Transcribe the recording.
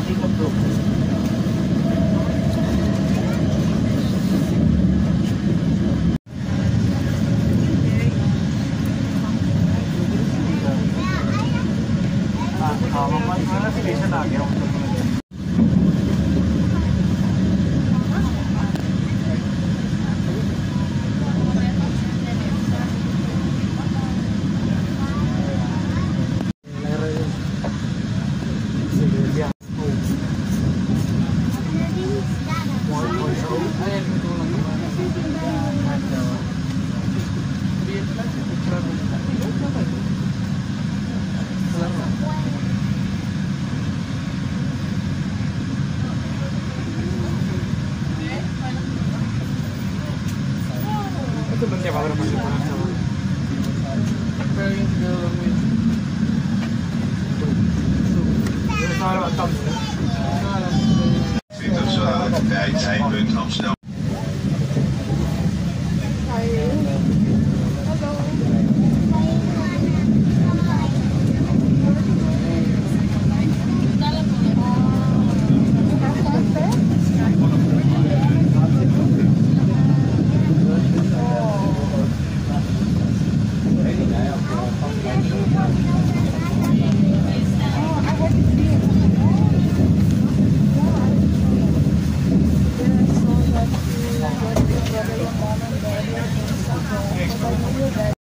Malikot bro. हाँ हमारे स्टेशन आ गया पण त्या भावाला पाहिजे Pieter Zwaar, bij het eindpunt Amsterdam.